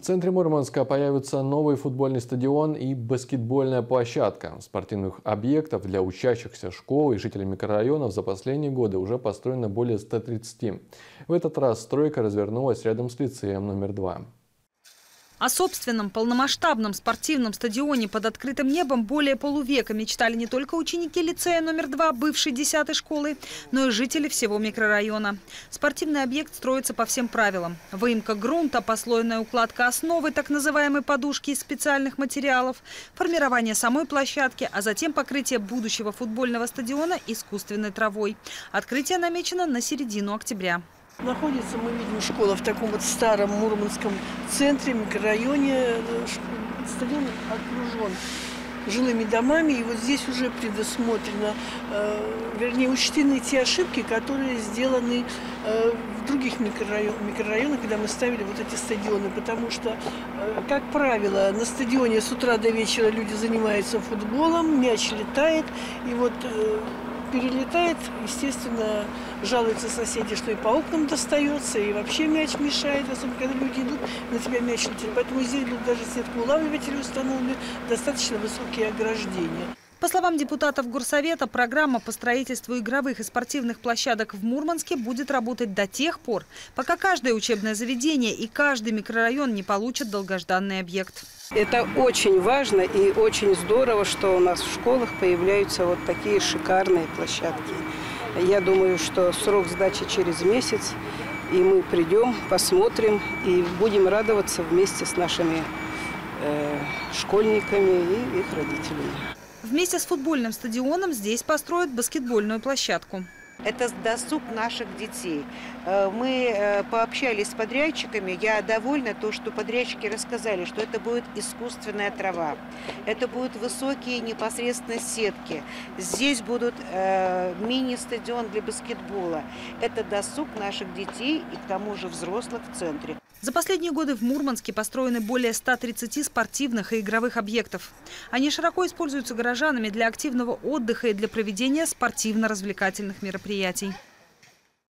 В центре Мурманска появится новый футбольный стадион и баскетбольная площадка. Спортивных объектов для учащихся школ и жителей микрорайонов за последние годы уже построено более 130. В этот раз стройка развернулась рядом с лицеем номер два. О собственном полномасштабном спортивном стадионе под открытым небом более полувека мечтали не только ученики лицея номер два, бывшей 10 школы, но и жители всего микрорайона. Спортивный объект строится по всем правилам. Выемка грунта, послойная укладка основы так называемой подушки из специальных материалов, формирование самой площадки, а затем покрытие будущего футбольного стадиона искусственной травой. Открытие намечено на середину октября. Находится, мы видим, школа в таком вот старом мурманском центре, микрорайоне. Э, стадион окружен жилыми домами, и вот здесь уже предусмотрено, э, вернее, учтены те ошибки, которые сделаны э, в других микрорайонах, микрорайонах, когда мы ставили вот эти стадионы, потому что, э, как правило, на стадионе с утра до вечера люди занимаются футболом, мяч летает, и вот э, перелетает, естественно, жалуются соседи, что и по окнам достается, и вообще мяч мешает, особенно когда люди идут, на тебя мяч летит. Поэтому здесь даже сетку-улавливатели установлены, достаточно высокие ограждения. По словам депутатов Горсовета, программа по строительству игровых и спортивных площадок в Мурманске будет работать до тех пор, пока каждое учебное заведение и каждый микрорайон не получат долгожданный объект. Это очень важно и очень здорово, что у нас в школах появляются вот такие шикарные площадки. Я думаю, что срок сдачи через месяц, и мы придем, посмотрим и будем радоваться вместе с нашими э, школьниками и их родителями. Вместе с футбольным стадионом здесь построят баскетбольную площадку. Это досуг наших детей. Э, мы э, пообщались с подрядчиками. Я довольна то, что подрядчики рассказали, что это будет искусственная трава. Это будут высокие непосредственно сетки. Здесь будут э, мини-стадион для баскетбола. Это досуг наших детей и к тому же взрослых в центре. За последние годы в Мурманске построены более 130 спортивных и игровых объектов. Они широко используются горожанами для активного отдыха и для проведения спортивно-развлекательных мероприятий.